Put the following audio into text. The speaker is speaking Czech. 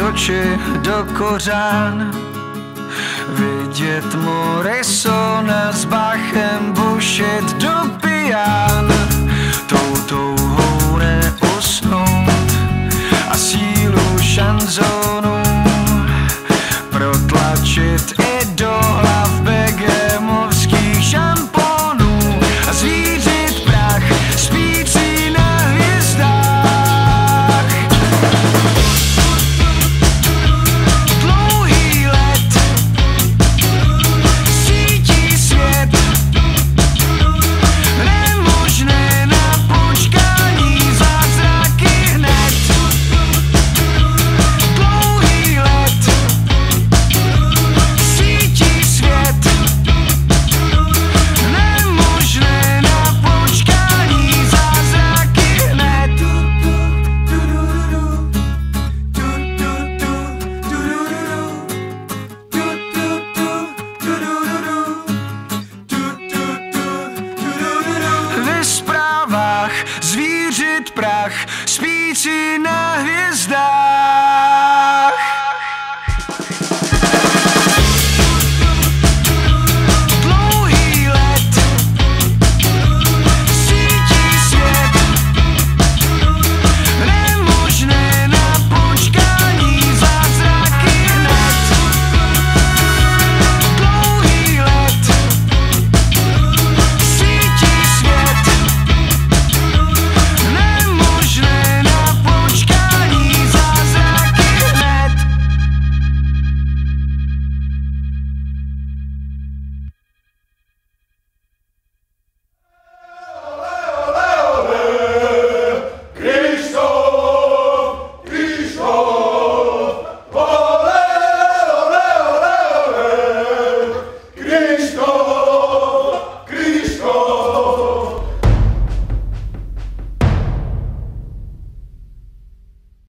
oči do kořán, vidět Morisona s Bachem. prach, spící na hvězdách.